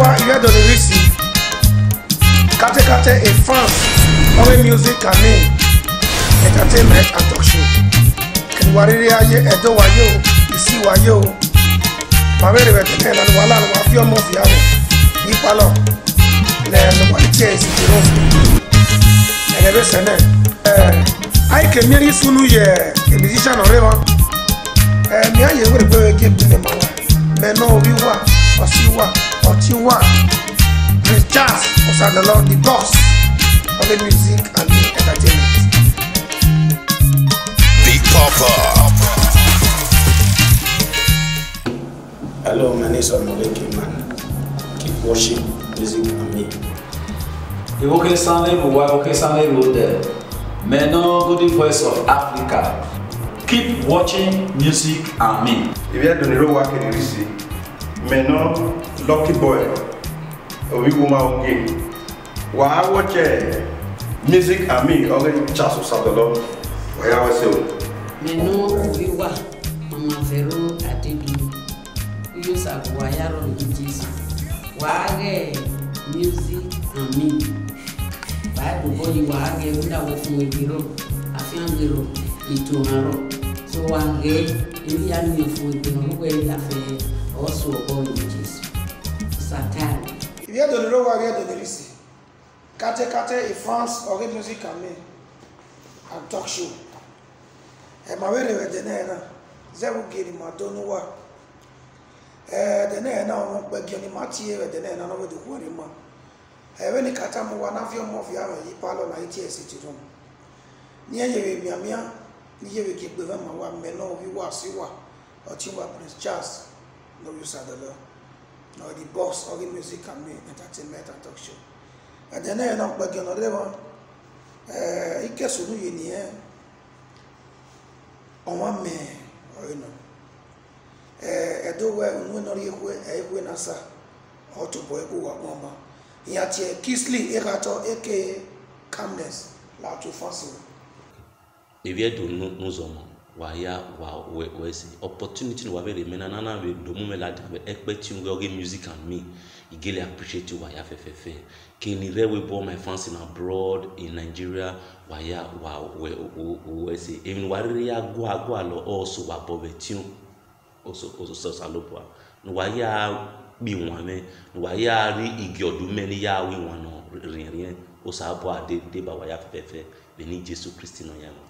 Yawa Iredonirisi, Kate Kate in France, Owe Music Kane, Entertainment and Talk Show. Kẹ̀wárírí ayé ẹjọ́ wáyé o, ìsí wáyé o. Màmẹ́rẹ̀ rẹ̀ tẹ̀lé ìlànà wàhálà àwọn afíọ́mọ̀ fìyàwó ní pálọ̀ lẹ́nu wáyé tí ẹ̀ sì dúró. Ẹ̀rẹ́bẹ̀ sẹ́nẹ̀ ẹ̀ àìkè mìírí sunu yẹ èmi ṣíṣàn ọ̀rẹ́ wọn. Ẹ̀mí ayé wẹ̀rẹ̀ pé kí n bìnrin mọ̀ wá, mẹ́nà orí wà, ọ̀sí wà. 41. The jazz was at the Lord boss of music and entertainment. Big Papa. Hello, my name is Omoleke Man. Keep watching music and me. Iwoke Sanle Iwowa Iwoke Sanle There. men no good voice of Africa. Keep watching music and me. If doing the Ibi Adonirowa Kederisi, men no lucky boy obi wo ma wo ge music ami? ọ̀rẹ́ chasu sadọ̀lọ́ wọ́yá wá sí o. mẹnu wíwà ọmọ fẹrù àdébìnrin yóò ṣàkóso ayárò ní jésù wàá gẹ music ami. báyìí bọ́ yìí wàá gẹ wíwàwọ̀ fún ìgbéró àfihàn gbèrò ètò àárọ̀ tó wàá gẹ ewúyà mi fún ìgbéró wíwẹ̀ ìyàfẹ́ ọ̀ṣọ́ ọ̀gbọ́n ìjì vient de l'Europe, il vient de l'Ici. Kate Kate et France auraient musique à main. Un talk show. Et eh, eh? eh, ma mère est de Zéro guéri ma donne wa. Dene na ọmọ gbẹ̀gẹ̀ ni máa ti ẹ̀rẹ̀ dẹ̀nẹ̀ ẹ̀nà lọ́wọ́ ìdòkú rẹ̀ mọ́. Ẹ̀rẹ́ ni kàtà mo wà náà fi ọmọ fi àwọn yìí pálọ̀ láyé tí ẹ̀sìn ti dùn. Ní ẹ̀yẹ̀rẹ̀ mìàmíà ní yẹ̀rẹ̀ kí gbẹ̀rẹ̀ máa wà mẹ́lọ́ wíwà síwà ọtí wà Prince Charles lórí ìsàdọ̀lọ́ or the box or the music and me entertainment and talk show àdéhùn ẹ̀yẹ náà pẹ̀gẹ́ ọ̀nà rẹ̀wọ̀n ike sùnú yìí nìyẹn ọ̀wọ́n mẹ́ẹ̀ ọ̀yẹ́ nọ ẹ̀dọ́wọ́ ẹ̀hún náà rí ehu ẹ̀hún náà sá ọ̀tún bọ̀ ẹ̀kú wà pọ̀ ọmọ ìyá tiẹ̀ Kisli ẹ̀katọ́ ẹ̀kẹ́ calmness làtún fọ́ọ̀sì. ìbí ẹ̀dùn nù zọ̀mọ́ waya wa we we wese opportunity ni wabe remena nana be domu me ladi abe expect you oge music and me igele appreciate you, waya fe fe fefefe kini re we born my fans in abroad in nigeria waya wa we we we wese even wariri ya go ago alo also wa bobe tune also also so salopwa no waya bi wọn mẹ waya ri igi ọdún mẹ ni ya wi wọn nọ rìnrìn o sábọ adé débà waya fe fe ní jésù Jesus Christ yẹn mọ.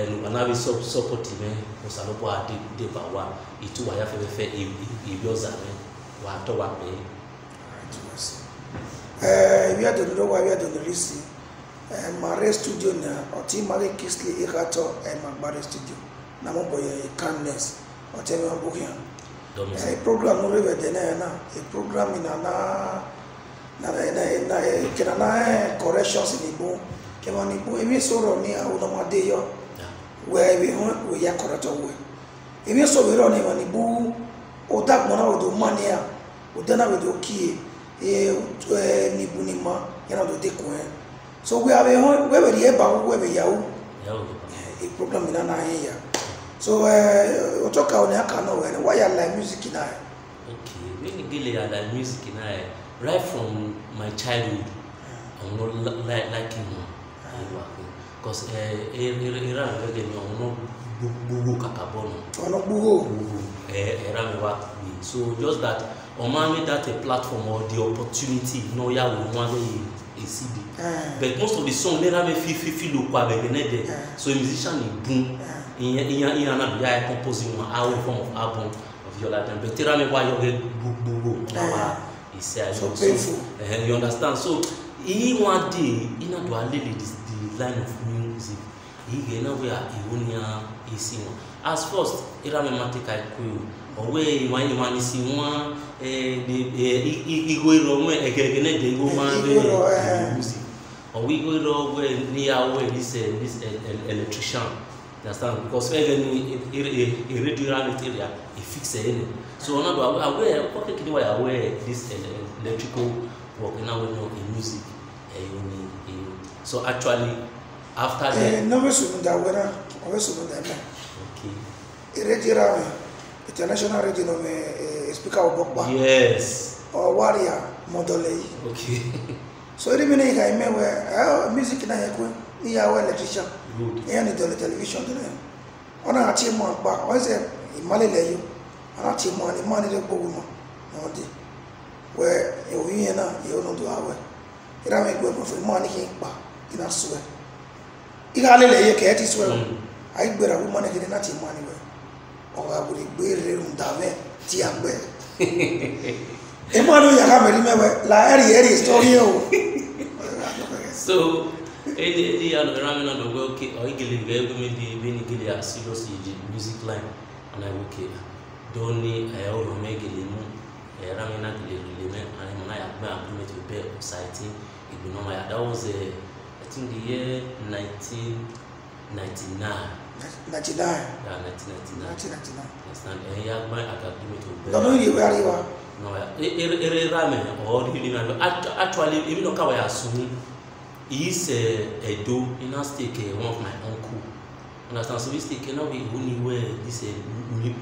ana bɛ sɔpɔti mɛ musalo bɔ a de de ba wa itu wa ya fɛn fɛn ibi ɔza mɛ wa tɔ wa mɛ. ɛɛ ibi adolodo wa ibi adolori si ɛɛ mare studio na ɔti mare kisle iratɔ ɛɛ magbare studio na mo bɔyɛ calmness ɔti ɛmɛ ɔbɔ yɛn ɛɛ program no rɛ bɛ dɛ nɛ na ɛɛ program na na na na na na kɛra na ɛɛ eh, corrections ni bo. kemani bo ebi sọ̀rọ̀ ni awolomade yọ wẹ ebi họn wẹ ya kọrọtọ wẹ ebi sọ̀rọ̀ yọrọ ni wani o da mania o dana o do ya ma e. so wẹ abe họn wẹ bẹ yẹ e ba wẹ bẹ eh, e problem na na ya so ẹẹ eh, ka o ni a kan yẹ. ok mi la yẹ right from my childhood hmm. àríwá pé cause ẹ eré àwọn gẹ́gẹ́ ni ọ̀hún náà gbogbo kàkà bọ́ọ̀nù. ọ̀nà gbogbo. ẹ ẹ eh, mi wá pè so just that ọmọ mi dat a platform or the opportunity náà yà wò wọn lẹ́yìn èsì bi eh. but most of the song lẹ́ra mi fi fi fi lò kọ abẹ́gbẹ́ náà dẹ̀ eh. so a musician ni bun ìyẹn ìyẹn ìyẹn náà bí i compose wọn àwọn form of album of your life but tẹ́ra mi wá yọ gbogbo náà wá ìṣe àyẹ̀wò so you understand so ìyí wọn dé iná dùn á lè dis line of music ihe na-abụghị iwu na isi nwa as first ịramematika kwuo ọwee ịmanye ịmanye si nwa ihu ịrụ onwe ekeke na-ede ihu nwa music ọwụ ihu ịrụ ọgwụ n'iya wee understand because ege ni eredio reality area e fix ene so ọ̀nà bá aware ọkọ̀ kékeré wa yà aware this eh, electrical work ẹ̀ náà wẹ̀ náà e music ẹ̀ eh, yóò So actually, after eh, that. international eh, eh, speaker Bokba. Yes. Or warrior, Ok. so iri we oh, music na ekwe ihe awa electrician television na-achị mụ akpa yo ihe e na ihe ọnọdụ awe ira na ihe alele ihe ka eti sụọ anyị gbere ahụ mmanụ gịnị nati mmanụ iwe ọha igbe rere ndame ti ya mgbe ịmanụ ya ha mere imewe la eri eri sọrọ o so edi edi ya nọrọ amị na oke ọigili mebi ebe ya iji music line ana doni mu na gili na ya gbe be ya in the year 1999. 1999. Yeah, 1999. 1999. Understand? And yeah, my academic to be. No, no, you where you are. No, ere rame or really rame. Actually, even though I assume he is a eh, do in a stake eh, one of my uncle. Understand? So this stake eh, now we only wear this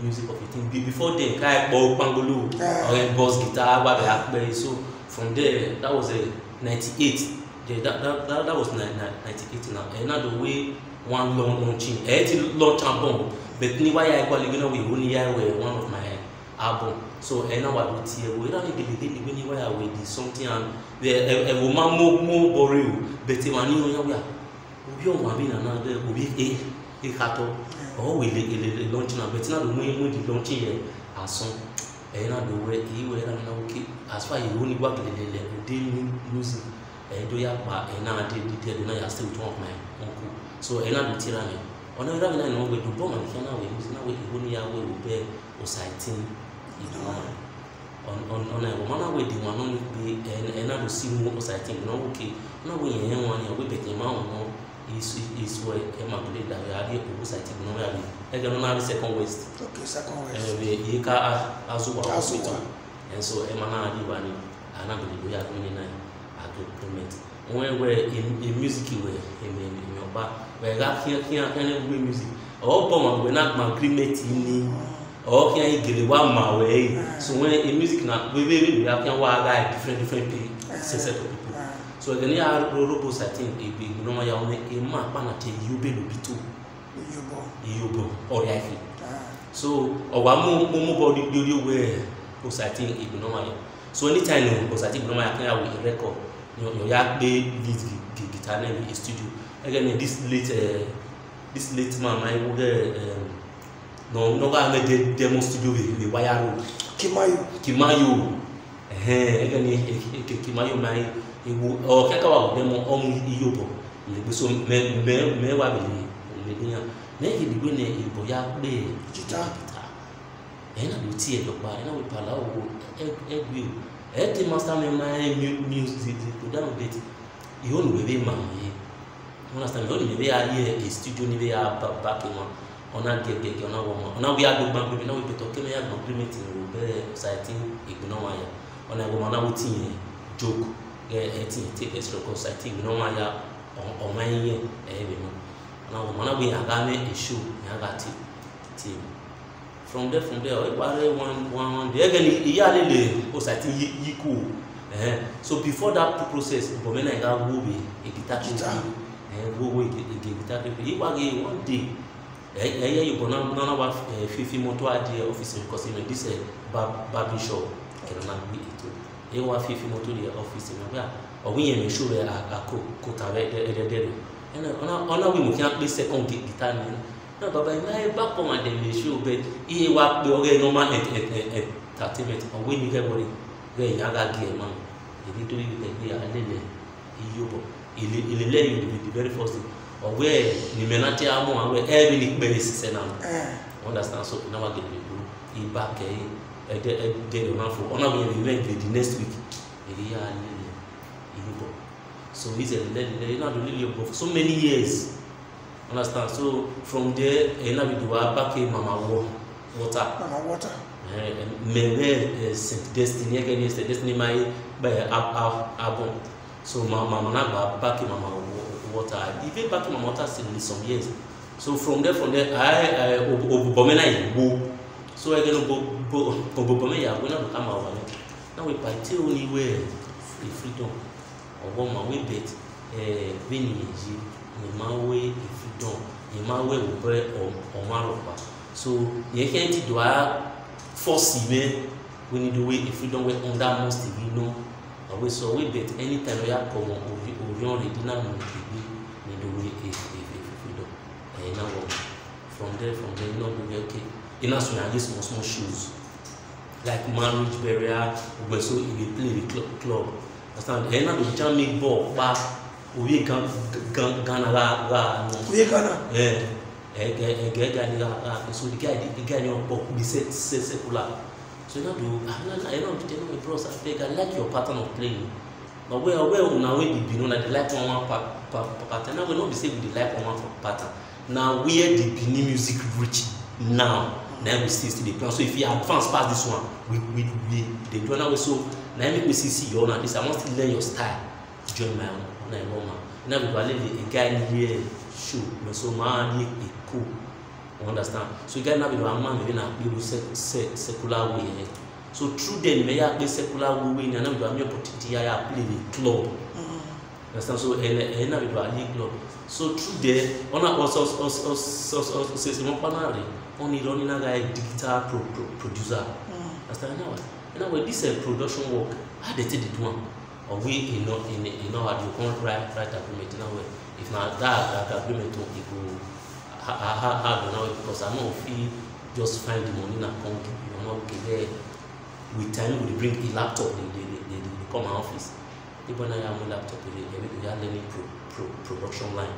music of it. Before then, kai bo pangolo or boss guitar, but so from there that was a 98 yeah, that, that, that, that was 1998 now ẹ̀ náà the way wọ́n lọ launching ẹ̀ ti launch album but ní wáyà ẹ̀kọ́ àlejò náà wò ó ní yà one of my album so ẹ̀ náà wà ló ti ẹ̀ wò ẹ̀ náà ní gèlègè ní wí something and the woman more more boring, mọ́ bọ̀rẹ̀ o but wà ní oyún we. òbí ọ̀hún àbí nàná dẹ̀ òbí ẹ̀ ẹ̀ kàtọ́ ọ̀ wò èlè èlè launching náà but now the way we di launching yẹn àsán ẹ̀ And ló wẹ̀ èyí he náà náà wọ́n ké as far ìwé onígbàgbẹ̀lẹ̀ lẹ̀ ló dé ní music ɛdo ya kpa ɛna adi di tɛ do na ya se wotɔn kuma yɛ ɔnko so ɛna do tira mi ɔna yɔrɔ mi na yɛn wɛ do bɔn mali fɛn na wɛ muso na wɛ iho ni ya wɛ o bɛ o sa ti iduma ɔna yɛ ɔma na wɛ di wa n'olu bi ɛna do si mu o sa ti na wɔ ke na wɛ yɛn yɛn wani wɛ bɛtɛ ma wɔn isu isu ɛ ɛma do le da yɛ adi o sa ti na wɛ abi ɛgɛ no na bi second west okay second west ɛɛ yi ka azuwa ɔfitɔ ɛnso ɛma na adi wa ni ana do le do ya do ne na yɛ to implement onwe were music wee emeọba wee ghakịa anya mgbe music ọbọ ma mgbe na ma grimeti ni igele wa ma wee so music na webe ebe akịa wa agha different different pay set of people so ya robo satin ya na te ah. so ọwa bọ ẹ so anytime your your yakpe lead e determine the studio again this late uh, this late man my wúrẹ nọ nọgọ àwọn ẹdẹ demo studio le le wáyà Kimayo Kimayo again Kimayo máa ewu ọ kẹkẹ wà demo iye bọ lẹgbẹsọ mẹ mẹ náà ló náà wípé ɛte mastermind man news didi program didi ìwọ ni bèbè mà yé wọn asàmì ìwọ ni bèbè ayé ẹ studio ni bèbè abapè wọn ọ̀nà gẹ̀gẹ̀gẹ̀ ọ̀nà wọ̀ wọn ọ̀nà wí agbègbè gbèbè náà wí pẹ̀tọ̀ kémi yà gbọ̀n pírẹ́mẹ̀tì rò bẹ́ẹ̀ ṣáìtì ìgbìnà wọn yà ọ̀nà ìwọ̀n ọ̀nà wọ́n ti yẹn joke ẹ e, ẹ e, ti yẹn take extra cost ṣáìtì ìgbìnà wọn yà ọ̀ma yẹn ẹ ẹ bẹ̀ mọ́ ọ̀nà wọ̀n ọ̀nà wọ́n yà gá mẹ́ èso ti e, tiẹ̀ from there from there ọ̀yẹ́pàrẹ́ one one one day ẹ̀gẹ́ ni ìyá lè lè ọ̀sà tí yí kú o so before that process bọ̀mẹ́nà ìka wó be èkìtà tuntun wó wó èkìtà tuntun yípa ge one day ẹ̀yẹ́ yìí bọ̀ náà wà fífi mọ́tò adìẹ ọ́fíìsì kọ́sìmẹ̀ dísẹ̀ bàbí shop kẹ̀rọ̀nà gbé ètò yìí wà fífi mọ́tò adìẹ ọ́fíìsì mọ́ bíà ọ̀wé yẹn mẹ́sọ̀ rẹ̀ àkó kó tàbẹ́ ẹ̀ẹ́dẹ́dẹ́ rẹ̀ ọ̀nà wí mú kí wọ́n pè second guitar nìyẹn na baba ina ye ba kɔn a dɛmɛ si o bɛ i ye wa kpe ɔgɛ normal ɛ ɛ ɛ ɛ entertainment ɔ wo ni kɛ bɔ de kɛ nya ka gɛ ma ebi to yi bɛ ne ale lɛ iyo bɔ ele ele lɛ yi bi the very first thing ɔ wo yɛ nimɛna tɛ a mɔ awɛ ɛ bi ni kpɛ ne sisɛ na mo understand so na wa gɛlɛ de bolo i ba kɛ ye ɛdɛ ɛdɛ de ma fɔ ɔna mi yɛ ne lɛ the next week ebi yɛ ale lɛ iyo bɔ so he is a lɛ lɛ ina do lili bɔ for so many years understand so from there ẹ̀yin náà do wá bákè mama wọ water. mama water. mẹ̀rẹ̀ saint destiny ẹ̀kẹ́ ní saint destiny máa yẹ bẹ́ẹ̀ abọ́n so mama náà gba bákè mama water even bákè mama water still need some years so from there from there ayé òbúbọ̀mẹ́ náà yẹ gbó so ẹ̀kẹ́ ní òbúbọ̀mẹ́ yà gbó náà kà máa wà ní náà wẹ̀ pàtẹ́ òní wẹ̀ freedom ọ̀bọ̀n màwé bẹ̀t ẹ̀ bẹ́ẹ̀ nìyẹn yìí nyimawe ifidɔn nyimawe wòbɛ ɔmarɔba so yɛ hɛ ti do a fɔsi mɛ wini do we ifidɔn wɛ ɔnda mɔsti bi nɔ awo sɔ we bɛt ɛni ta lɔ ya kɔmɔ ori oriɔn le di na mɔ ebi ni do we ifidɔn ɛyɛ na wɔ from there from there ina do wɛ ke ina so na ye small small shoes like marriage burial gbɛso e dey play the club understand ɛyɛ na do jam make ball kpa u ye gan gan gana ka ka. u ye gana. ɛɛ ɛɛ gɛ gani ka ka so i ka i ka bɔ kuli sɛ sɛ ko la so i ka a bɛ na yɛrɛ tɛ n'o ye bros bɛɛ ka like your pattern of playing but where where una wey be benin na dey like one one pa pa pattern na we no be say we dey like one one pattern na where the benin music reach now na we still still dey plan so if you advance pass this one we we we dey do another way so na make we see see your own at least i wan still learn your style join my own na ɛwɔma na bibale de ɛga ni yɛ show mɛ so maa yɛ eko you understand so ɛga na bibale ama mi bi na akpe mu secular way yɛ so through them mɛ yɛ akpe secular way ni ana bibale mi yɛ pɔtiti yɛ ayɛ akpe de club understand so ɛnɛ ɛna bibale yɛ club so through there ɔna ɔsɔ ɔsɔ ɔsɔ ɔsɔ sɛsɛ mo kpana re ɔni digital pro pro producer you understand ɛna wa ɛna wa this production work how they take dey do am or we in our, in, in our you can't write, write agreement now. If not that, that agreement will be good. I, I, I, I don't know because I know if just find the money in account, you know, okay, there with time we bring a laptop, they, they, they, they, they come my office. Even I have my laptop, they, they, they are learning pro, pro, production line.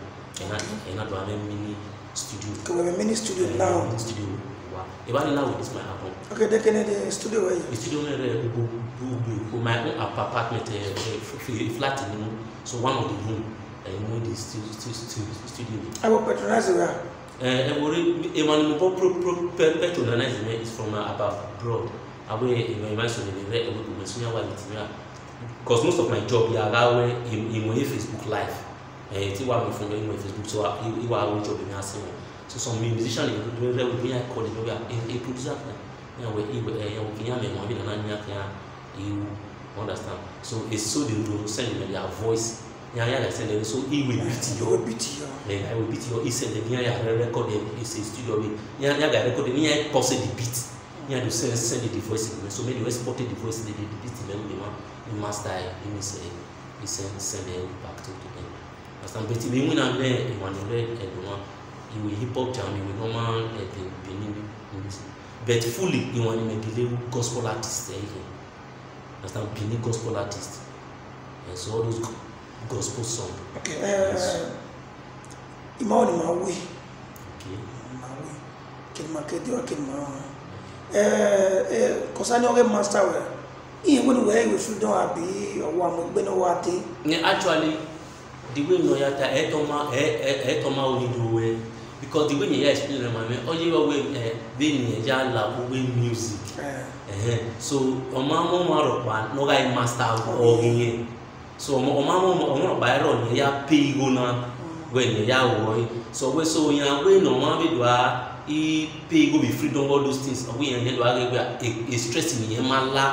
And I, and I do mini studio. Because we have a mini studio now. Mini studio wa ìbánilá wò this might happen. ok deke ne de studio wẹ yìí. studio wẹ rẹ eh, gbogbo my own apartment ẹ eh, ẹ eh, flat ni mu so one of the room ẹ mo de studio. ẹ wọ patronize wa. ẹ ẹ wọlé emmanuel mo bọ pro pro patronize mi is from abroad abo yẹ emmanuel mansion mi rẹ ẹ wọ sunya wa mi ti mi because most of my job yàrá wẹ ìmọ̀ ní facebook live ẹ̀ tí wàá mi fún mi ìmọ̀ ní facebook so I ìwà àwùjọ mi á sí wọn so some musician le do do do ya kɔ de do ya e producer kan ya wɔ e wɔ ya wɔ kenya mɛ wɔn bi nana nya kenya ewu understand so eso de do send me their voice ya ya send them so he will beat you beat you ɛ i will beat you He send them ya record them e say studio bi ya ya ga record them ya pause the beat ya do send send the voice to me so make they export the voice the the beat to them the one the master e mean say e send send the back to them understand but we win I there emmanuel edoma you will hip hop jam you will normal ẹ̀dẹ̀ benin music but fully ìwọ̀n ni mẹ̀gẹ́lẹ́ gospel artist ẹ̀ yẹ understand benin gospel artist ẹ̀ so all those gospel song. Uh, ìmọ̀ ni màá wí màá wí kí ni màá kéde wá kí ni màá wá uh, uh, kọsani ọkẹ master wẹ iye wo ni wẹ iwe sudan àbí ọwọ́ amọgbẹni wa ti. ni actually the way lawyer ta ẹ tọ́ ma ẹ ẹ tọ́ ma onídùú wẹ because the way yeye explain am ame ọyẹ wa wey ẹ de nìyẹn ya la wey music eh. Eh, so ọmọ amọ ọmọ arọpa n'ọga yẹ master ọhún yẹ so ọmọ ọmọ amọ ọmọ arọpa yẹ rọ nìyẹn ya pay iho na wey nìyẹn ya wọ yẹ so wey so yẹn wey na ọmọ abẹ do a e pay iho be free don all those things ọwọ yẹn yẹn do a gbẹ a stress nìyẹn ma la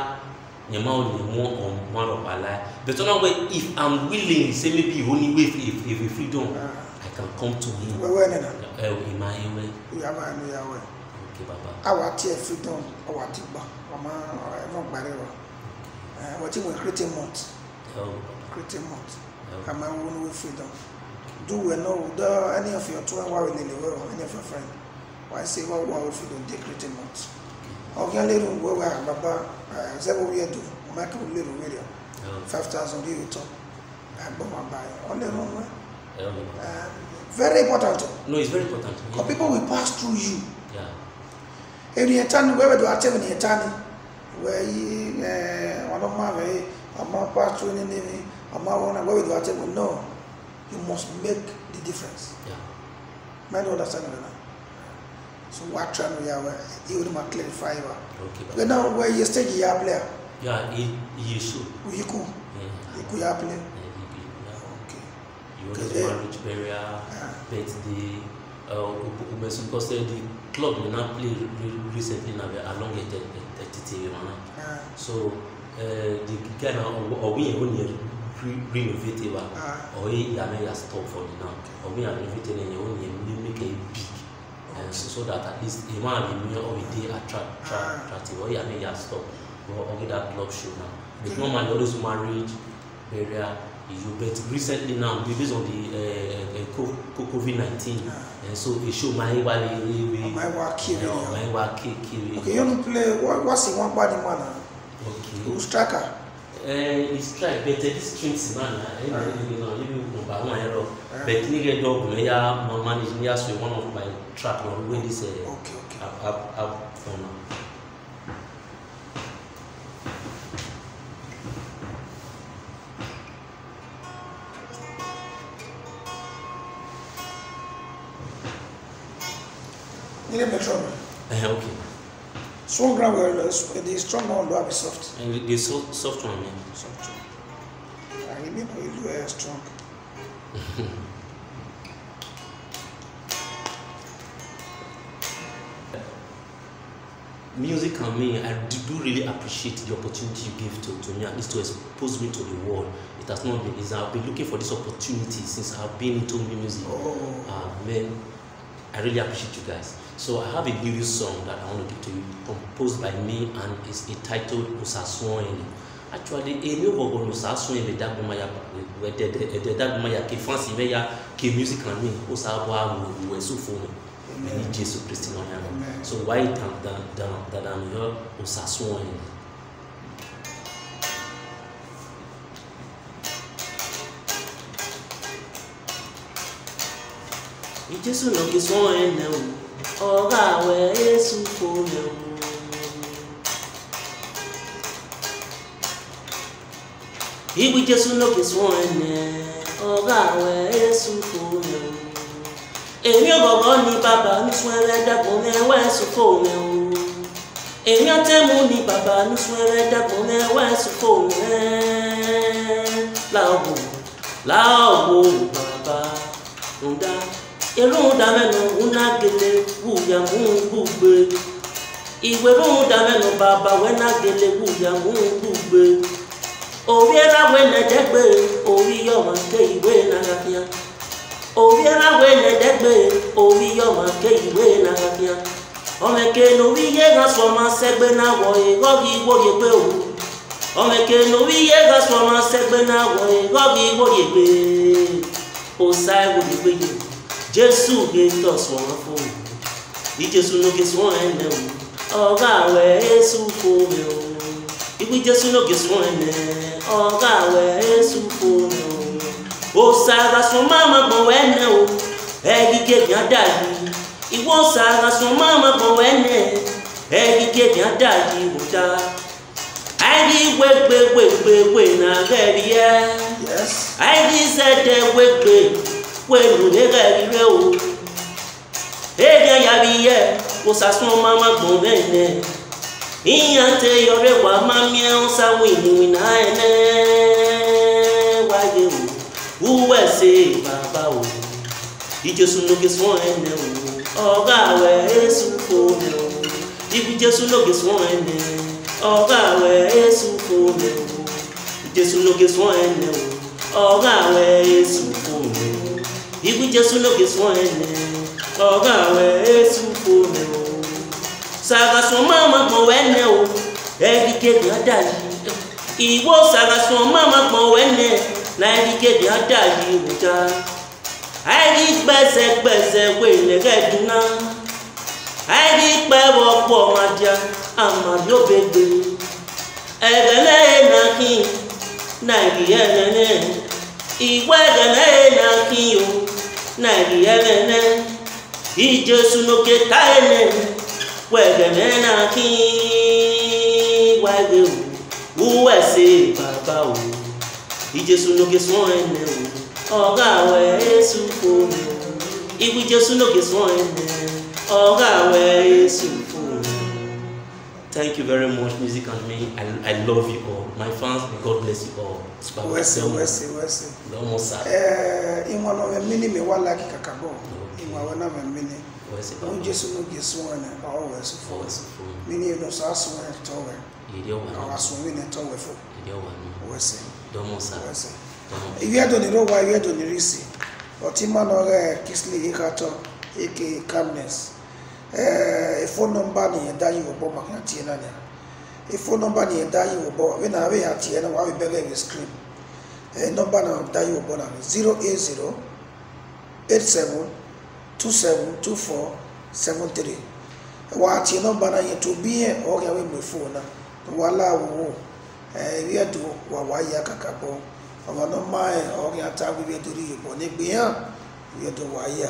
yẹn ma ọyẹ mọ ọmọ arọpa la But náà wey if i'm willing say maybe iho ni wey if if if free don ah. i can come to him. wẹ́wẹ́ nana ìmáyéwé. ìyáwó awa tiẹ fi dọn awa ti gba ọmọ ẹfọ gbari wa ẹẹ wati mo kiriti mọt kiriti mọt ama wo ni wo fi dọn do wẹ nọ wo dọ ẹni ẹfẹ tó wa wẹ lele wẹ o ẹni ẹfẹ fẹn wa ẹsẹ wa wa wo fi dọn de kiriti mọt ọgá lero wo wa baba ẹẹ zẹbo wiẹ do ọmọ akẹ wo lero wiẹ do five thousand yi o tọ ẹgbẹ wa ba yẹ ọlẹ ro wẹ ẹẹ. Very important. No, it's very important. Because yeah. people will pass through you. Yeah. Ènìyàn tán ni wẹ́wẹ́ dùn àtẹ̀wé ènìyàn tán one of my, I'm ọmọ pass through ní níbi ọmọ àwọn náà wẹ́wẹ́ dùn àtẹ̀wé no you must make the difference. Yeah. Men don't understand me now. So what trying to are? You would not clarify wa. Okay. But now where you stay, you are play. Yeah, he he is. should. Uyiku. Yeah. Uyiku ya play. Yeah your marriage burial birthday ogbẹ̀sùn kọ́sẹ́ the club we na play recently na along a thirty year old so uh, the guy na ọ̀wìn yẹn ó ní renovate wa ọ̀yẹ́ ah. ìyàmẹ́ yà stop for the now ọ̀wìn yà renovate yẹn ó ní yẹn make a big ah. uh, so, so that at least a man be near or a day ah. attract attractive or yàmẹ́ yà stop or ọ̀gẹ́ that club show na but normally all those marriage burial. EU. But recently now, based on the uh, uh, covid nineteen, uh, so the show my Maiwa Lewe. Maiwa Kiri. Maiwa Kiri. Okay, you play, what, what's in one body man? Okay. Who's striker? Uh, he strike but uh, this strings man na ẹni ẹni na ẹni number one ẹrọ but ní kẹ dọ ọgùn ẹyà mọ manage ní yà so one of my track na wey this uh, okay, okay. app app app fún mi. clear my trouble. Uh-huh, okay. Strong ground will uh, uh, the strong one will be soft. And the soft, soft one, yeah. Soft one. I remember you are strong. music and me, I do really appreciate the opportunity you gave to, to me, at least to expose me to the world. It has not been easy. I've been looking for this opportunity since I've been into music. Oh. Amen. I really appreciate you guys. So I have a new song that I want to give to you, composed by me and it's entitled Osasuoyin. Actually, èmi ò gbọ̀gbọ̀ Osasuoyin lè dágbọ́n máa ya ẹ̀dẹ̀ dágbọ́n máa ya kí fáǹsì bẹ́ẹ̀ ya kí music and me ó sábà wò wò ẹ̀ sófo mi. Ẹni Jésù Kristi náà yára. So why down down down down here Osasuoyin? Jésù nọ gị sụọ ene o ọ ga-awe Yesu fone o Igwe Jésù nọ gị sụọ ene ọ ga-awe Yesu fone o Èmi ọ̀gọ̀gọ̀ ni bàbá ń sun ẹrẹ́ dẹ́kun ní ẹwẹ́ ẹ̀sùn fóònù o. Èmi ọ̀tẹ́mu ni bàbá ń sun ẹrẹ́ dẹ́kun ní ẹwẹ́ ẹ̀sùn fóònù ẹ̀. Láàbò láàbò bàbá ń dá. Ilu damenu unagele buya mungugbe. Iweru damenu baba wenagele buya mungugbe. Obiera wenedegbe, orí yoma ke iwe nagafia. Obiera wenedegbe, orí yoma ke iwe nagafia. Omeke no wiye gasoma segbe na wo egogi wo yepe o. Omeke no wiye gasoma segbe na wo egogi wo yepe. Osai wo yepe yepe jésù gestus wọn fún mi ìjésù lókèsù wọn ẹ nẹ o ọgá àwẹ èsù kò mi o ìpí jésù lókèsù wọn ẹ nẹ ọgá àwẹ èsù kò mi o òsàrà sùn máa ma gbọ̀n wẹ́ nẹ o ẹ̀ẹ́dìgẹ́ kì á dà yìí ìwọ òsàrà sùn máa ma gbọ̀n wẹ́ nẹ ẹ̀ẹ́dìgẹ́ kì á dà yìí wò dá ayi wegbe wegbe we na gẹri yẹ ayi zẹdẹ wegbe kwenu nega rire o ega ya biye o sasun mama gbon bene iyan te yore wa mami e on sa wini wina ene waye o uwe se baba o ijesu loge sun ene o ọgá àwẹ èsù kò ní o ibi jésù lóge sun ene ọgá àwẹ èsù kò ní o jésù lóge sun ene o ọgá àwẹ èsù kò ní o. Ibu Jesu loke swahene Oga we esu fone o Saga so mama gbọ̀n wẹ́nẹ̀ o Ẹbí kéde ọ̀dà yìí. Ìwọ saga so mama gbọ̀n wẹ́nẹ̀ Láìrí kéde ọ̀dà yìí wòjá. Àìrí gbẹ́sẹ̀gbẹ́sẹ̀ wé ilẹ̀ Kẹ́dúná. Àìrí pẹ́wọ́ pọ̀ màdìá àmàlí òbègbè. Ẹ̀gẹ̀lẹ́ yẹn nà kí Nàìjíríà yẹn nẹ̀. Ìwọ ẹ̀gẹ̀lẹ́ yẹn nà kí o nairiemene ijesu n'oke taene wegemena ki wage uwese baba o ijesu n'oke sọ ene o ọga awe esu fome iwu ijesu n'oke sọ ene ọga awe esu fome. Thank you very much, Music and Me. I, I love you all. My fans, God bless you all. Wẹ́sẹ̀ wẹ́sẹ̀ wẹ́sẹ̀. Lọ́mọ sá. Ìwọ̀n náà mẹ́mí ni mi wá láàkì kàkà bọ̀. Ìwọ̀n àwọn náà mẹ́mí ni. Wọ́n Jésù ló Jésù wọn ni ọ̀hún wẹ̀sù fún. Mi ni ìlú sọ asùn ẹ̀ tọ́ wẹ̀. Ìdí ọ̀wà náà. Àwọn asùn mi ni tọ́ wẹ̀ fún. Ìdí ọ̀wà náà. Wẹ́sẹ̀. Lọ́mọ sá. Wẹ́sẹ̀. Ìwé ẹ̀dọ̀ nìró wa ìwé ẹ̀dọ̀ nìrí sí. Ọtí mánà rẹ̀ Kisle Ikato aka Calmness. fon eh, nọmba e e na ịda da yi wɔ bɔ tie na nea fon nọmba na ịda da yi wɔ bɔ na wei ha tie na wa wei bɛgɛ wei screen eh, nọmba na da yi wɔ bɔ na zero eight zero eight e na tie nọmba na wa ri eh, wa ya.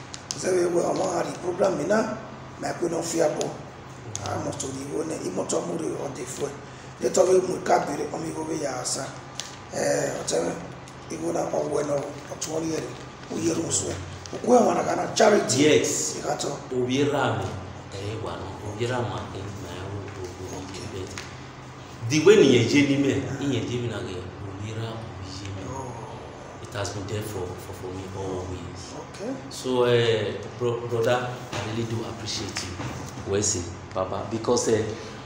vous savez ah, ọmọ hari program mi na na ofe a mụtụrụ iwu na ịmụta ọmụrụ ọdịfue detọrọ ụmụ kabiri ọmịgobe ya asa ee ọtere iwu na ọwụwe na okwu na gana charity yes ịkatọ obierami ịgwana obierama na nke dị na ihe je n'ime ihe je bi na it has been there for, for, for me always. Okay. So, uh, bro, brother, I really do appreciate you. Wẹ́sì, Papa. because uh,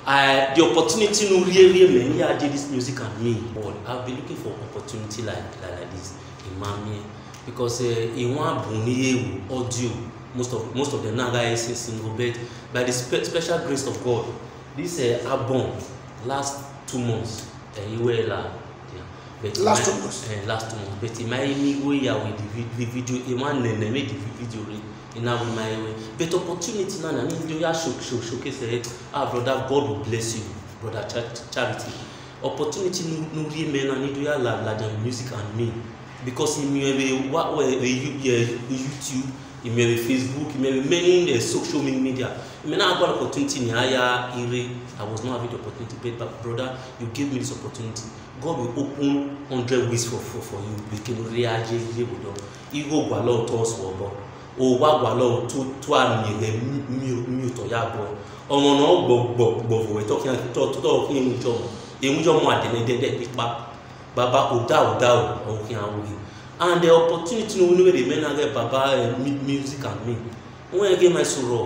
I, the opportunity no really real man I did this music and me. But I've been looking for opportunity like like, like this in Mami because ìwọ̀n àbùn ní ewu audio most of most of the now guys single bed by the spe special grace of God this uh, album last two months ẹ̀yin wẹ́ẹ̀ la but last two months my last two months but imayemiwe yawe the video ewa nene make the video re ina we mayewe but opportunity na na mi do ya show show showcase ẹ ah brother God will bless you brother Char Charity opportunity nu rie mẹ na ni do ya la la jam music and me because imi ẹ wa ẹ YouTube imere facebook imere many uh, social media imere now got opportunity ni aya ire i was not having the opportunity but, but brother you gave me this opportunity god will open hundred ways for for for you bekele ore aye ile odo iro gwa lọ tọ ọsùn ọbọ òwò àgbà lọ tó tó àmì rẹ mi ò tọ ya bọ ọmọ náà gbọ gbọ fòwẹ tó kí n tọ tọ kí n jọ èmi jọ mọ àdéhùn dẹdẹ pípa bàbá ò dá ò dá ò òkè àwọn òye and the opportunity no wey the men na get baba music and me wọn yẹn kí ẹ máa sọrọ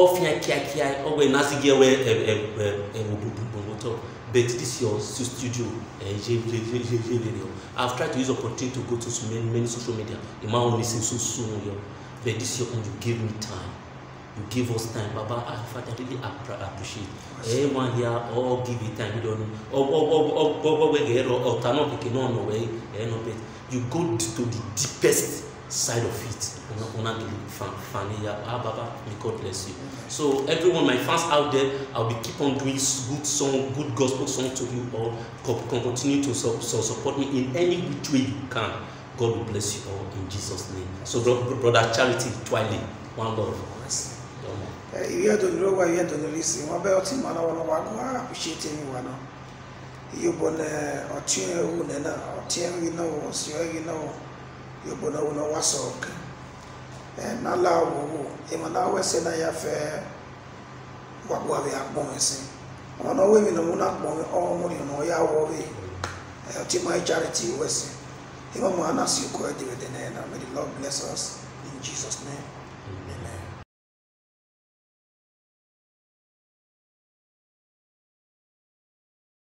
ọfìà kíákíá ọgbẹ ìnásígẹ wẹ ẹ ẹ ẹ ẹ wò gbogbo tọ but this your studio ẹ ṣe ṣe ṣe ṣe ṣe lè rẹ o i have tried to use opportunity to go to so many many social media the man only say so soon o yọ but this year you give me time you give us time baba i father really appreciate everyone here all give me time we don ọgbọgbọgbọgbọgbẹ ẹ rọ ọta náà kékeré náà nọ wẹ ẹ nọ bẹẹ you go to the deepest side of it una be fani ya ah baba may god bless you so everyone my fans out there i will be keep on doing good song good gospel song to you all can continue to so, so support me in any which way you can god will bless you all in jesus name so bro, bro, brother charity twile one love. ìwé ẹ̀dùn ló wà ìwé ẹ̀dùn ló lè sìn wọ́n bẹ́ẹ̀ ọtí mọ́ lọ́wọ́lọ́wọ́ àgọ́ àpèṣe tèmi wà náà. yobone ọchịe unena ọchịe gino ọsịọ gino n'ala na awese e, na ya fe gwagwabe akpọnwesi ọnụ ọwụwụ na na ọya awọwe e, ma e charity na na may the lord bless us in jesus name